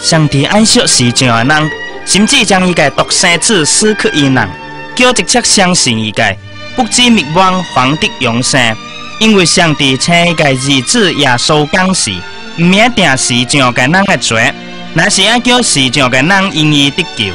上帝爱惜世上的人，甚至将伊个独生子赐给伊人，叫一切相信伊个，不知灭亡，反得永生。因为上帝请伊个儿子耶稣降世，唔免定时上个人的罪，那是爱叫世上的人因伊得救。